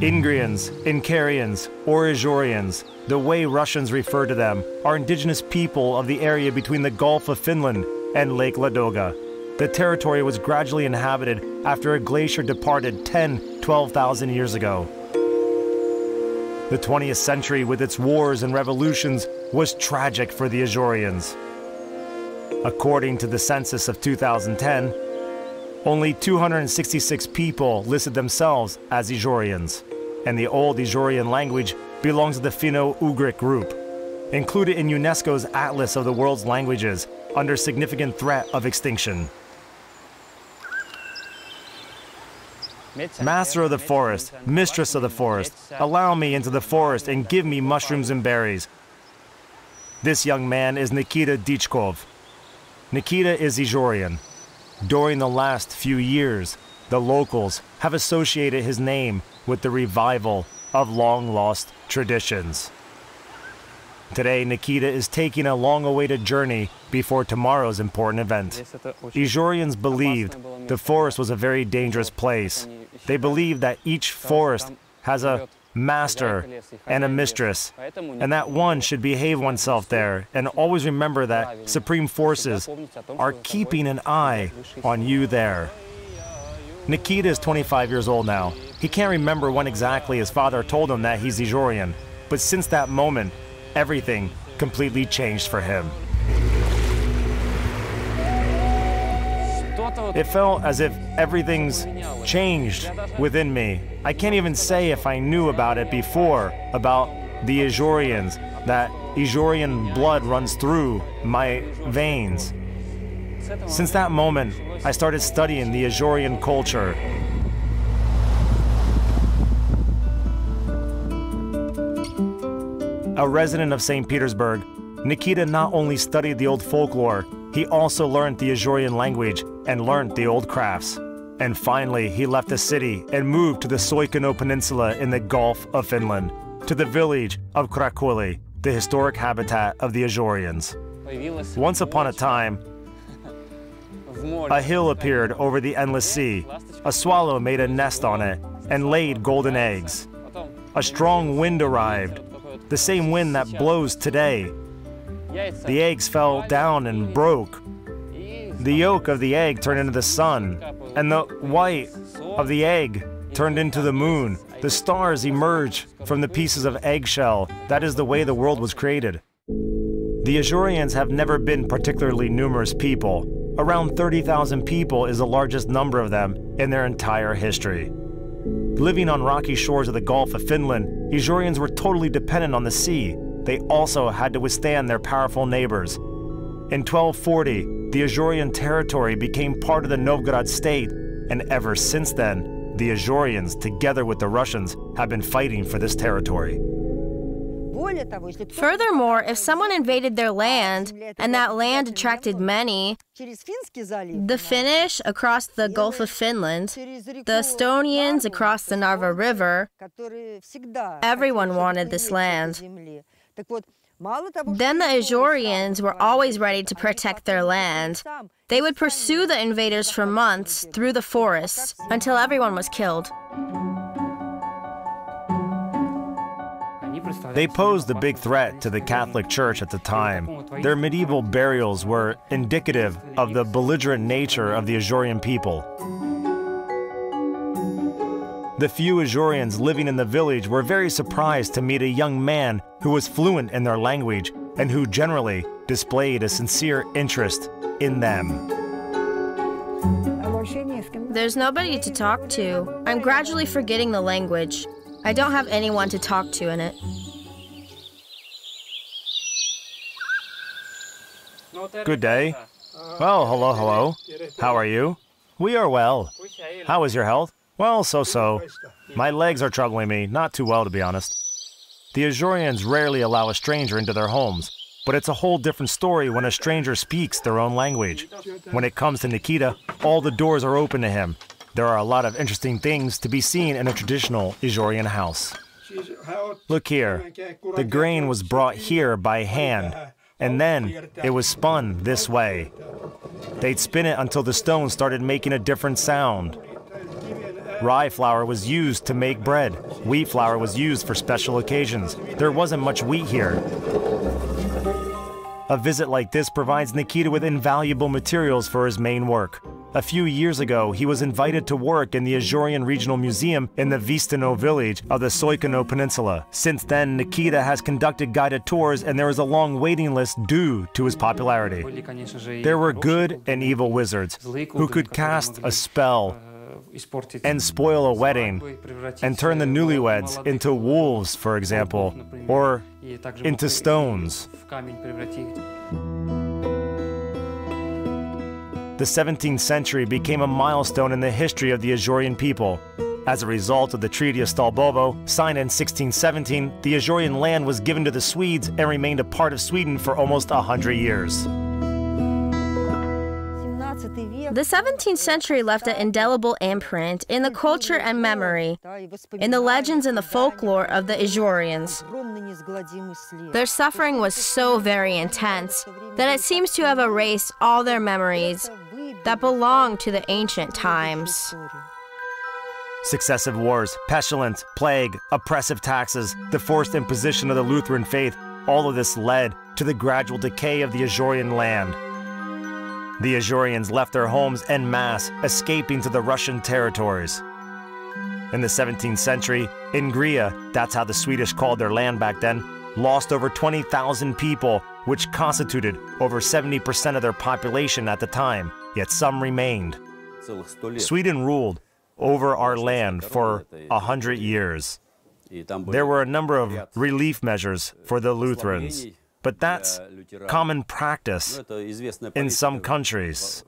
Ingrians, Incarians, or Izhorians, the way Russians refer to them, are indigenous people of the area between the Gulf of Finland and Lake Ladoga. The territory was gradually inhabited after a glacier departed 10, 12,000 years ago. The 20th century, with its wars and revolutions, was tragic for the Izhorians. According to the census of 2010, only 266 people listed themselves as Izhorians, and the Old Izhorian language belongs to the Finno-Ugric group, included in UNESCO's Atlas of the World's Languages under significant threat of extinction. Master of the forest, mistress of the forest, allow me into the forest and give me mushrooms and berries. This young man is Nikita Dichkov. Nikita is Izhorian. During the last few years, the locals have associated his name with the revival of long lost traditions. Today, Nikita is taking a long awaited journey before tomorrow's important event. Izhorians believed the forest was a very dangerous place. They believed that each forest has a master and a mistress, and that one should behave oneself there and always remember that supreme forces are keeping an eye on you there. Nikita is 25 years old now. He can't remember when exactly his father told him that he's Izhorian, but since that moment, everything completely changed for him. It felt as if everything's changed within me. I can't even say if I knew about it before, about the Izhorians, that Izhorian blood runs through my veins. Since that moment, I started studying the Izhorian culture. A resident of St. Petersburg, Nikita not only studied the old folklore, he also learned the Izhorian language and learned the old crafts. And finally, he left the city and moved to the Soikino Peninsula in the Gulf of Finland, to the village of Krakuli, the historic habitat of the Izhorians. Once upon a time, a hill appeared over the endless sea. A swallow made a nest on it and laid golden eggs. A strong wind arrived, the same wind that blows today. The eggs fell down and broke. The yolk of the egg turned into the sun, and the white of the egg turned into the moon. The stars emerged from the pieces of eggshell. That is the way the world was created. The Izhorians have never been particularly numerous people. Around 30,000 people is the largest number of them in their entire history. Living on rocky shores of the Gulf of Finland, Izhorians were totally dependent on the sea. They also had to withstand their powerful neighbors. In 1240, the Izhorian territory became part of the Novgorod state, and ever since then, the Izhorians, together with the Russians, have been fighting for this territory. Furthermore, if someone invaded their land and that land attracted many, the Finnish across the Gulf of Finland, the Estonians across the Narva River, everyone wanted this land. Then the Izhorians were always ready to protect their land. They would pursue the invaders for months through the forests until everyone was killed. They posed a big threat to the Catholic Church at the time. Their medieval burials were indicative of the belligerent nature of the Izhorian people. The few Izhorians living in the village were very surprised to meet a young man who was fluent in their language and who generally displayed a sincere interest in them. There's nobody to talk to. I'm gradually forgetting the language. I don't have anyone to talk to in it. Good day. Well, hello, hello. How are you? We are well. How is your health? Well, so so. My legs are troubling me, not too well to be honest. The Izhorians rarely allow a stranger into their homes, but it's a whole different story when a stranger speaks their own language. When it comes to Nikita, all the doors are open to him. There are a lot of interesting things to be seen in a traditional Izhorian house. Look here. The grain was brought here by hand, and then it was spun this way. They'd spin it until the stone started making a different sound. Rye flour was used to make bread. Wheat flour was used for special occasions. There wasn't much wheat here. A visit like this provides Nikita with invaluable materials for his main work. A few years ago, he was invited to work in the Izhorian Regional Museum in the Vistino village of the Soikino Peninsula. Since then, Nikita has conducted guided tours and there is a long waiting list due to his popularity. There were good and evil wizards who could cast a spell and spoil a wedding and turn the newlyweds into wolves, for example, or into stones. The 17th century became a milestone in the history of the Izhorian people. As a result of the Treaty of Stolbovo, signed in 1617, the Izhorian land was given to the Swedes and remained a part of Sweden for almost a hundred years. The 17th century left an indelible imprint in the culture and memory, in the legends and the folklore of the Izhorians. Their suffering was so very intense that it seems to have erased all their memories that belong to the ancient times. Successive wars, pestilence, plague, oppressive taxes, the forced imposition of the Lutheran faith, all of this led to the gradual decay of the Izhorian land. The Izhorians left their homes en masse, escaping to the Russian territories. In the 17th century, Ingria, that's how the Swedish called their land back then, lost over 20,000 people, which constituted over 70% of their population at the time, yet some remained. Sweden ruled over our land for a hundred years. There were a number of relief measures for the Lutherans. But that's common practice in some countries.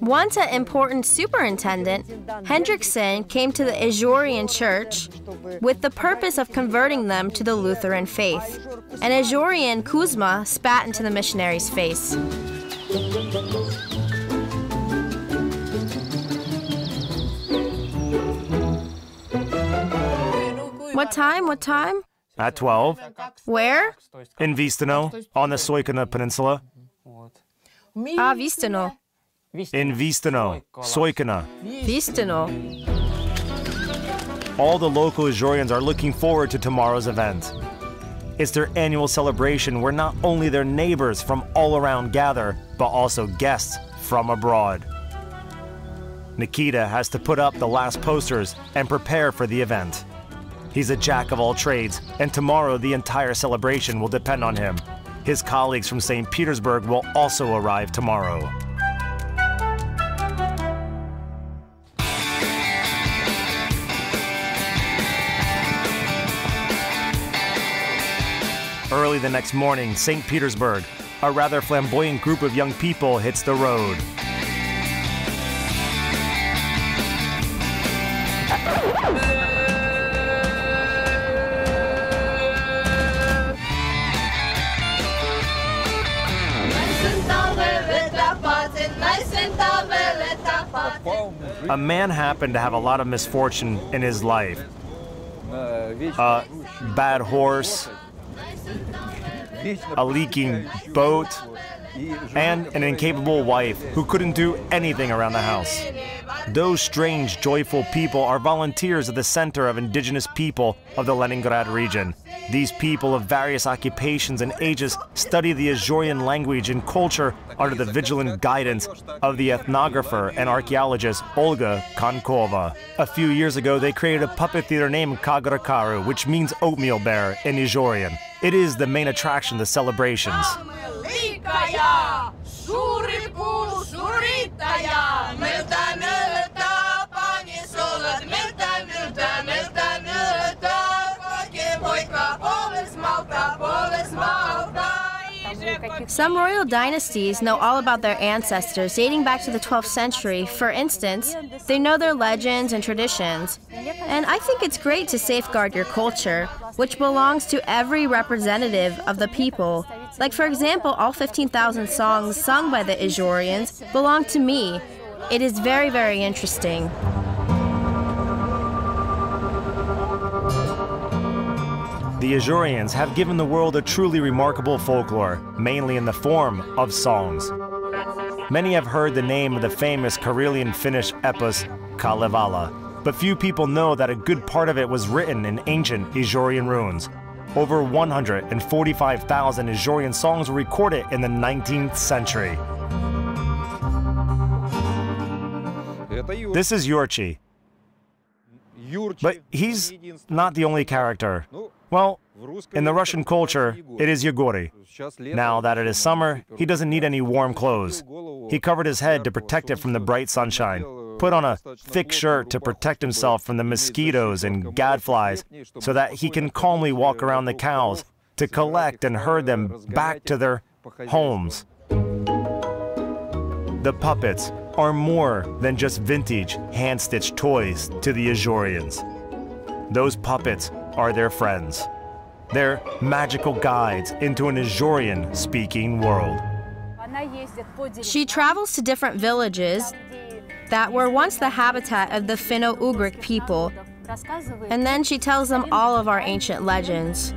Once an important superintendent, Hendrickson came to the Izhorian church with the purpose of converting them to the Lutheran faith. An Izhorian, Kuzma, spat into the missionary's face. What time? What time? At 12, Where? in Vistino, on the Soikino Peninsula. Ah, Vistino. In Vistino, Soikino. Vistino. All the local Izhorians are looking forward to tomorrow's event. It's their annual celebration where not only their neighbors from all around gather, but also guests from abroad. Nikita has to put up the last posters and prepare for the event. He's a jack of all trades, and tomorrow the entire celebration will depend on him. His colleagues from St. Petersburg will also arrive tomorrow. Early the next morning, St. Petersburg, a rather flamboyant group of young people hits the road. A man happened to have a lot of misfortune in his life. A bad horse, a leaking boat, and an incapable wife who couldn't do anything around the house. Those strange, joyful people are volunteers at the Center of Indigenous People of the Leningrad region. These people of various occupations and ages study the Izhorian language and culture under the vigilant guidance of the ethnographer and archaeologist Olga Konkova. A few years ago, they created a puppet theater named Kagrakarhu, which means oatmeal bear in Izhorian. It is the main attraction the celebrations. Some royal dynasties know all about their ancestors dating back to the 12th century. For instance, they know their legends and traditions. And I think it's great to safeguard your culture, which belongs to every representative of the people. Like, for example, all 15,000 songs sung by the Izhorians belong to me. It is very, very interesting. The Izhorians have given the world a truly remarkable folklore, mainly in the form of songs. Many have heard the name of the famous Karelian Finnish epos Kalevala, but few people know that a good part of it was written in ancient Izhorian runes. Over 145,000 Izhorian songs were recorded in the 19th century. This is Yurchi, but he's not the only character. Well, in the Russian culture, it is Yegori. Now that it is summer, he doesn't need any warm clothes. He covered his head to protect it from the bright sunshine, put on a thick shirt to protect himself from the mosquitoes and gadflies, so that he can calmly walk around the cows to collect and herd them back to their homes. The puppets are more than just vintage hand-stitched toys to the Izhorians. Those puppets are their friends. They're magical guides into an Izhorian speaking world. She travels to different villages that were once the habitat of the Finno-Ugric people, and then she tells them all of our ancient legends.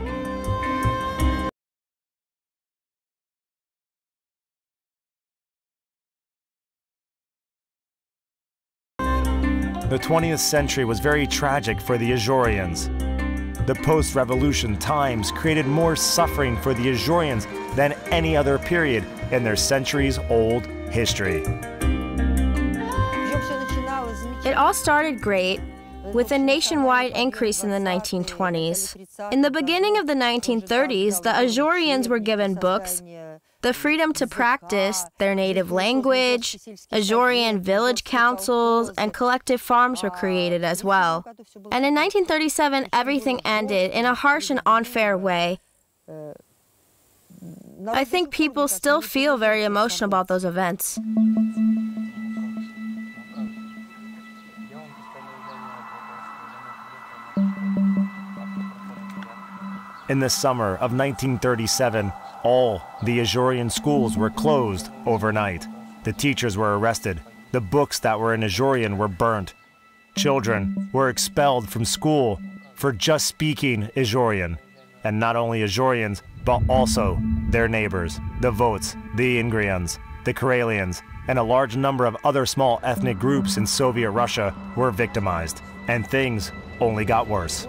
The 20th century was very tragic for the Izhorians. The post-revolution times created more suffering for the Izhorians than any other period in their centuries-old history. It all started great with a nationwide increase in the 1920s. In the beginning of the 1930s, the Izhorians were given books, the freedom to practice their native language, Izhorian village councils, and collective farms were created as well. And in 1937, everything ended in a harsh and unfair way. I think people still feel very emotional about those events. In the summer of 1937, all the Izhorian schools were closed overnight. The teachers were arrested. The books that were in Izhorian were burnt. Children were expelled from school for just speaking Izhorian. And not only Izhorians, but also their neighbors, the Vots, the Ingrians, the Karelians, and a large number of other small ethnic groups in Soviet Russia were victimized. And things only got worse.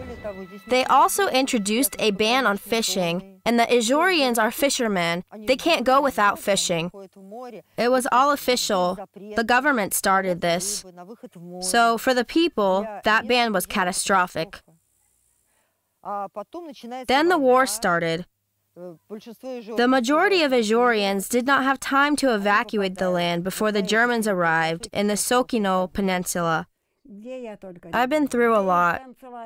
They also introduced a ban on fishing, and the Izhorians are fishermen. They can't go without fishing. It was all official. The government started this. So for the people, that ban was catastrophic. Then the war started. The majority of Izhorians did not have time to evacuate the land before the Germans arrived in the Soikino Peninsula. I've been through a lot.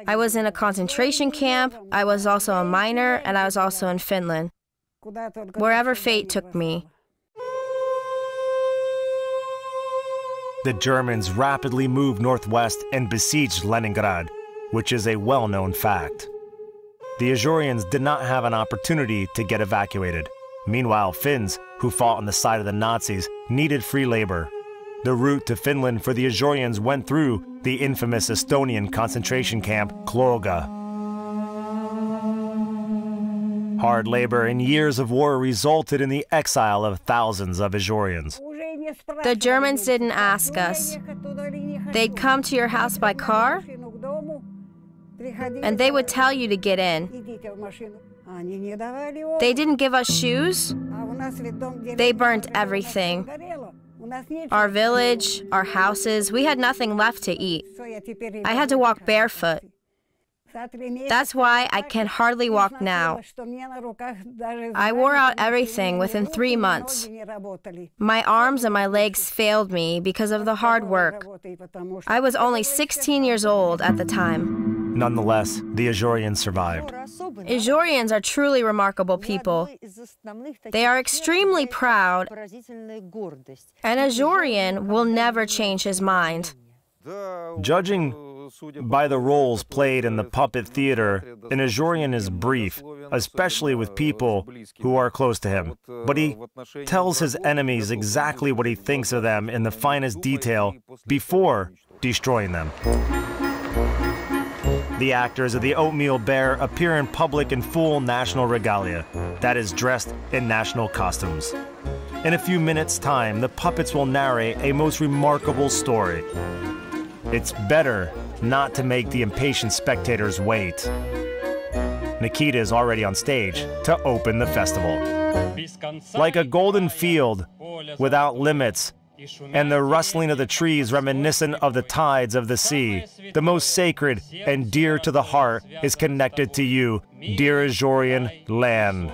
I was in a concentration camp, I was also a miner, and I was also in Finland. Wherever fate took me. The Germans rapidly moved northwest and besieged Leningrad, which is a well known fact. The Izhorians did not have an opportunity to get evacuated. Meanwhile, Finns, who fought on the side of the Nazis, needed free labor. The route to Finland for the Izhorians went through the infamous Estonian concentration camp Klooga. Hard labor and years of war resulted in the exile of thousands of Izhorians. The Germans didn't ask us. They'd come to your house by car, and they would tell you to get in. They didn't give us shoes. They burnt everything. Our village, our houses, we had nothing left to eat. I had to walk barefoot. That's why I can hardly walk now. I wore out everything within three months. My arms and my legs failed me because of the hard work. I was only 16 years old at the time. Nonetheless, the Izhorians survived. Izhorians are truly remarkable people. They are extremely proud, and Izhorian will never change his mind. Judging by the roles played in the puppet theater, an Izhorian is brief, especially with people who are close to him. But he tells his enemies exactly what he thinks of them in the finest detail before destroying them. The actors of the Oatmeal Bear appear in public in full national regalia, that is, dressed in national costumes. In a few minutes' time, the puppets will narrate a most remarkable story. It's better not to make the impatient spectators wait. Nikita is already on stage to open the festival. Like a golden field without limits, and the rustling of the trees reminiscent of the tides of the sea. The most sacred and dear to the heart is connected to you, dear Izhorian land.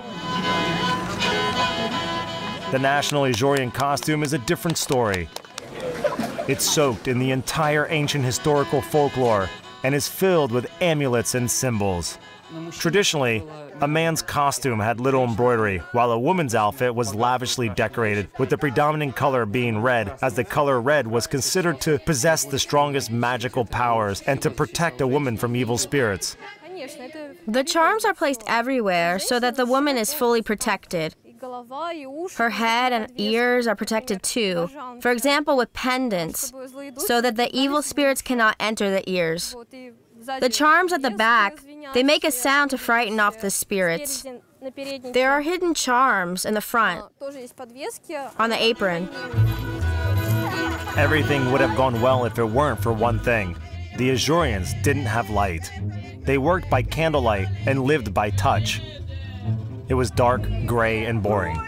The national Izhorian costume is a different story. It's soaked in the entire ancient historical folklore and is filled with amulets and symbols. Traditionally, a man's costume had little embroidery, while a woman's outfit was lavishly decorated, with the predominant color being red, as the color red was considered to possess the strongest magical powers and to protect a woman from evil spirits. The charms are placed everywhere so that the woman is fully protected. Her head and ears are protected too, for example, with pendants, so that the evil spirits cannot enter the ears. The charms at the back, they make a sound to frighten off the spirits. There are hidden charms in the front, on the apron. Everything would have gone well if it weren't for one thing. The Izhorians didn't have light. They worked by candlelight and lived by touch. It was dark, gray, and boring.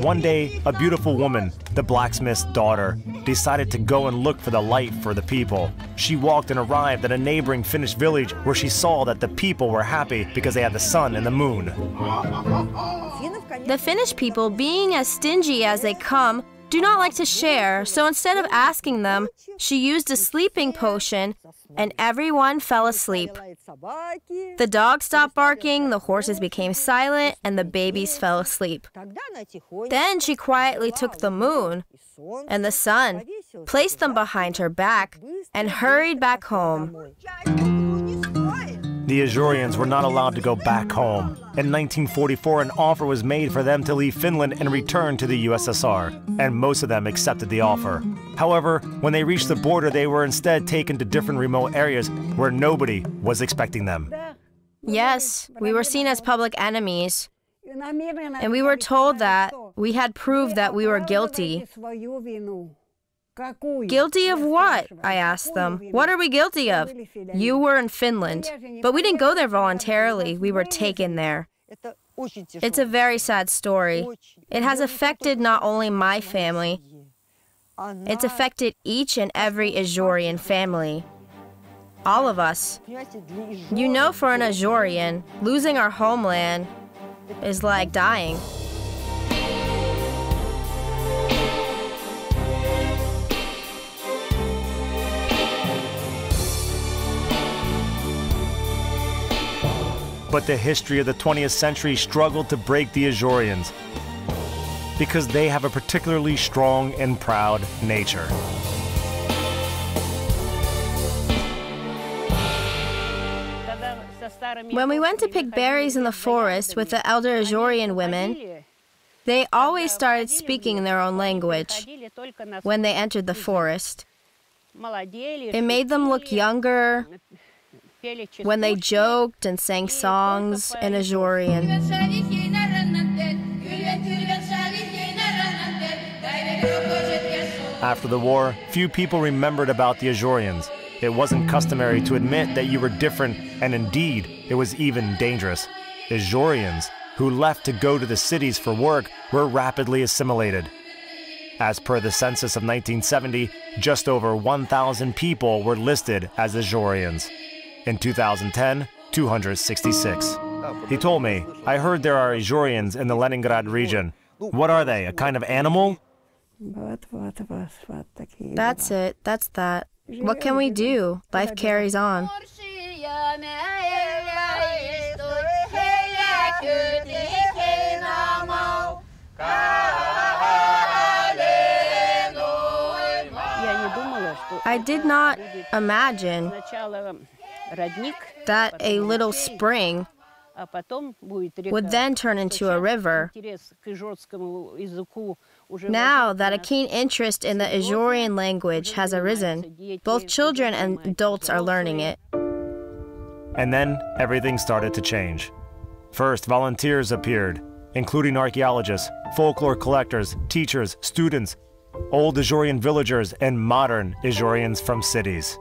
One day, a beautiful woman, the blacksmith's daughter, decided to go and look for the light for the people. She walked and arrived at a neighboring Finnish village where she saw that the people were happy because they had the sun and the moon. The Finnish people, being as stingy as they come, do not like to share, so instead of asking them, she used a sleeping potion and everyone fell asleep. The dogs stopped barking, the horses became silent, and the babies fell asleep. Then she quietly took the moon and the sun, placed them behind her back, and hurried back home. The Izhorians were not allowed to go back home. In 1944, an offer was made for them to leave Finland and return to the USSR, and most of them accepted the offer. However, when they reached the border, they were instead taken to different remote areas where nobody was expecting them. Yes, we were seen as public enemies. And we were told that we had proved that we were guilty. Guilty of what? I asked them. What are we guilty of? You were in Finland, but we didn't go there voluntarily. We were taken there. It's a very sad story. It has affected not only my family, it's affected each and every Izhorian family. All of us. You know, for an Izhorian, losing our homeland is like dying. But the history of the 20th century struggled to break the Izhorians because they have a particularly strong and proud nature. When we went to pick berries in the forest with the elder Izhorian women, they always started speaking in their own language when they entered the forest. It made them look younger, when they joked and sang songs in Izhorian. After the war, few people remembered about the Izhorians. It wasn't customary to admit that you were different, and indeed, it was even dangerous. Izhorians, who left to go to the cities for work, were rapidly assimilated. As per the census of 1970, just over 1,000 people were listed as Izhorians. In 2010, 266. He told me, I heard there are Izhorians in the Leningrad region. What are they, a kind of animal? That's it, that's that. What can we do? Life carries on. I did not imagine that a little spring would then turn into a river. Now that a keen interest in the Izhorian language has arisen, both children and adults are learning it. And then everything started to change. First, volunteers appeared, including archaeologists, folklore collectors, teachers, students, old Izhorian villagers, and modern Izhorians from cities.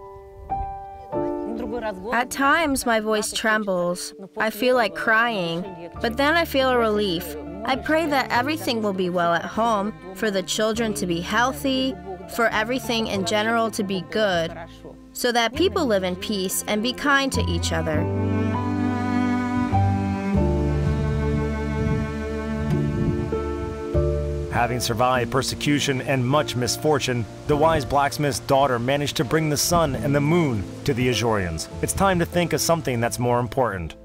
At times, my voice trembles. I feel like crying, but then I feel a relief. I pray that everything will be well at home, for the children to be healthy, for everything in general to be good, so that people live in peace and be kind to each other. Having survived persecution and much misfortune, the wise blacksmith's daughter managed to bring the sun and the moon to the Izhorians. It's time to think of something that's more important.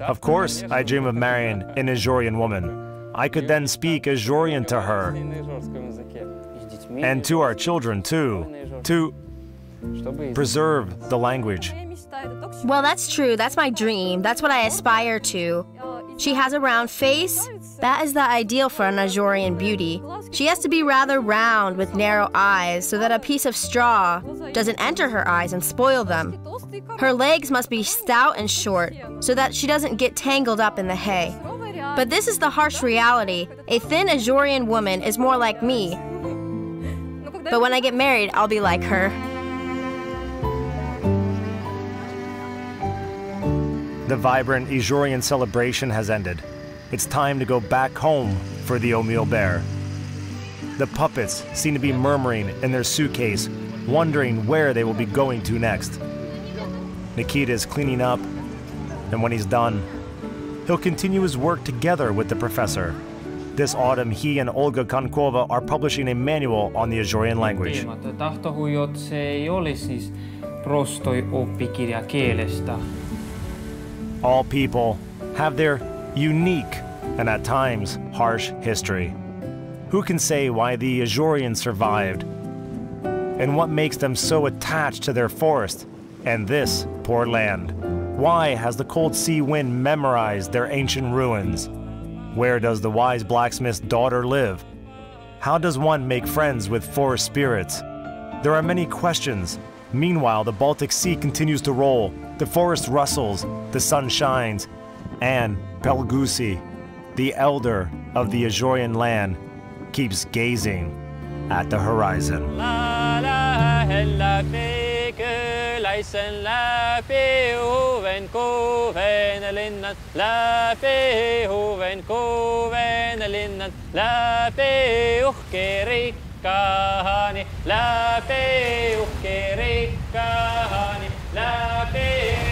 Of course, I dream of marrying an Izhorian woman. I could then speak Izhorian to her and to our children too, to preserve the language. Well, that's true. That's my dream. That's what I aspire to. She has a round face. That is the ideal for an Izhorian beauty. She has to be rather round with narrow eyes so that a piece of straw doesn't enter her eyes and spoil them. Her legs must be stout and short so that she doesn't get tangled up in the hay. But this is the harsh reality. A thin Izhorian woman is more like me. But when I get married, I'll be like her. The vibrant Izhorian celebration has ended. It's time to go back home for the Oatmeal Bear. The puppets seem to be murmuring in their suitcase, wondering where they will be going to next. Nikita is cleaning up, and when he's done, he'll continue his work together with the professor. This autumn, he and Olga Konkova are publishing a manual on the Izhorian language. All people have their unique and at times harsh history. Who can say why the Izhorians survived? And what makes them so attached to their forest and this poor land? Why has the cold sea wind memorized their ancient ruins? Where does the wise blacksmith's daughter live? How does one make friends with forest spirits? There are many questions. Meanwhile, the Baltic Sea continues to roll, the forest rustles, the sun shines, and Pelgusi, the elder of the Izhorian land, keeps gazing at the horizon. Hey.